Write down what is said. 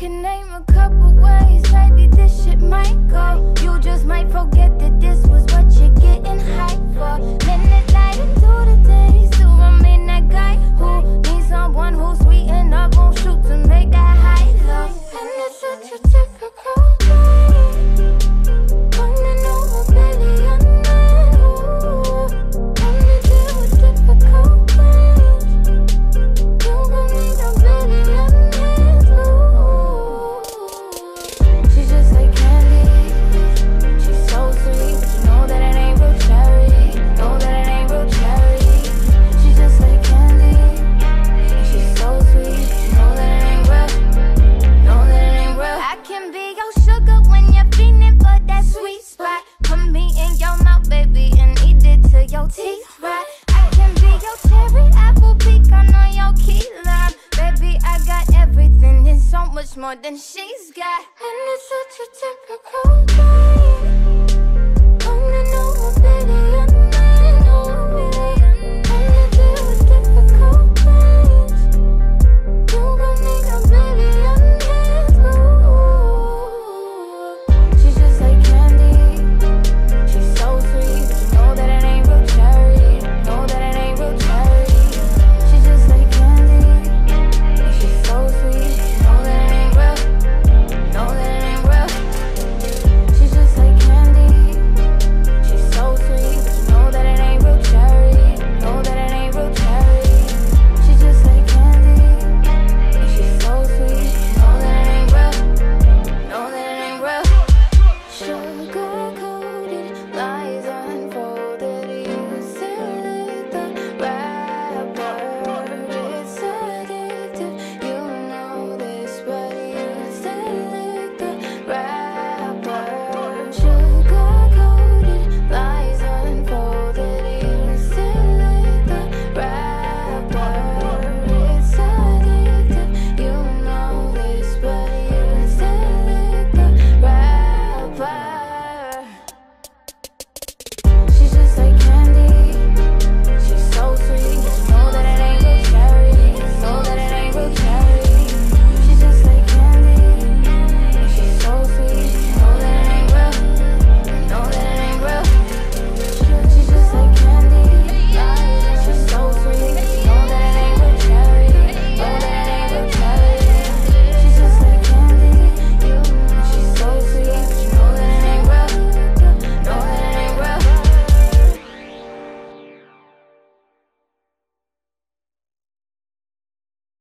I can name a couple ways. I more than she's got. And it's such a typical.